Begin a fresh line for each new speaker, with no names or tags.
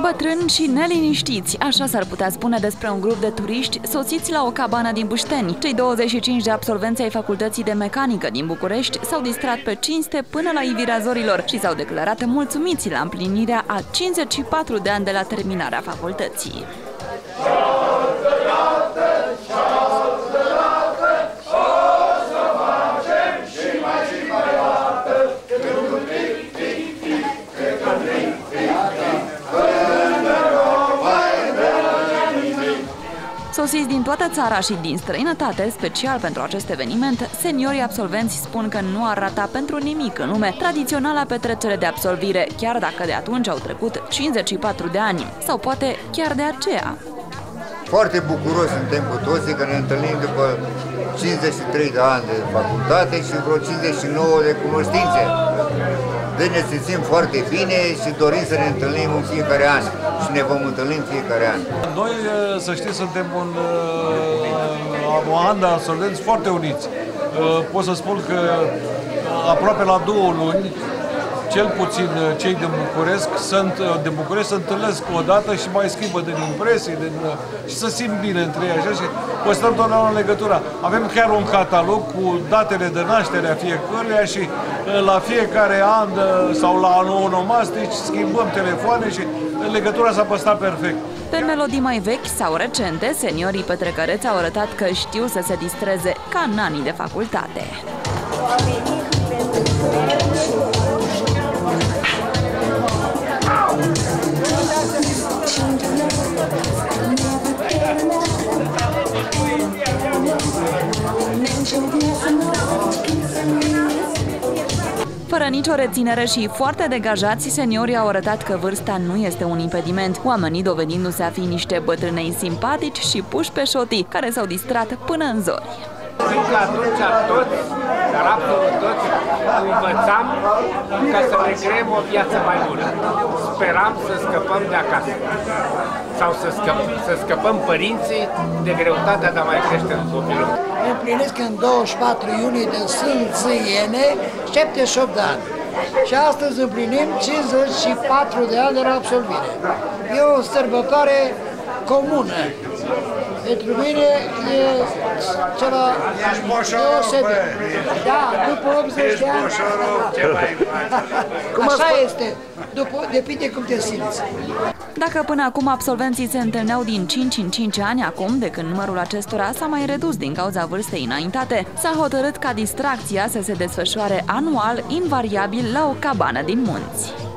Bătrâni și neliniștiți, așa s-ar putea spune despre un grup de turiști sosiți la o cabană din Bușteni. Cei 25 de absolvenți ai Facultății de Mecanică din București s-au distrat pe cinste până la ivirea zorilor și s-au declarat mulțumiți la împlinirea a 54 de ani de la terminarea facultății. Sosiți din toată țara și din străinătate, special pentru acest eveniment, seniorii absolvenți spun că nu ar rata pentru nimic în lume tradiționala petrecere de absolvire, chiar dacă de atunci au trecut 54 de ani, sau poate chiar de aceea.
Foarte bucuros suntem cu toții că ne întâlnim după 53 de ani de facultate și vreo 59 de cunoștințe. Deci ne simțim foarte bine și dorim să ne întâlnim în fiecare an și ne vom întâlni în fiecare an.
Noi, să știți, suntem un, o an de absolvenți foarte uniți. Pot să spun că aproape la două luni cel puțin uh, cei din București sunt, uh, de București se întâlnesc o dată și mai schimbă din impresii din, uh, și să simt bine între ei așa și păstrăm totdeauna legătura. Avem chiar un catalog cu datele de naștere a fiecăruia și la fiecare an sau la anul onomastici schimbăm telefoane și legătura s-a păstrat perfect.
Pe melodii mai vechi sau recente, seniorii petrecăreți au arătat că știu să se distreze ca în anii de facultate. Fără nicio reținere și foarte degajați, seniorii au arătat că vârsta nu este un impediment, oamenii dovedindu-se a fi niște bătrânei simpatici și puși pe șotii, care s-au distrat până în zori.
Zic că atunci toți, dar absolut toți, învățam ca să ne creăm o viață mai bună. Speram să scăpăm de acasă sau să, scăp, să scăpăm părinții de greutatea de a mai crește în copilul.
Împlinesc în 24 iunie de Sfânt Zâiene 78 de ani. Și astăzi împlinim 54 de ani de la absolvire. E o sărbătoare comună pentru mine e ceva deosebit. Da, după 80 de ani. Așa este. După, depinde cum te simți.
Dacă până acum absolvenții se întâlneau din 5 în 5 ani, acum, de când numărul acestora s-a mai redus din cauza vârstei înaintate, s-a hotărât ca distracția să se desfășoare anual, invariabil, la o cabană din munți.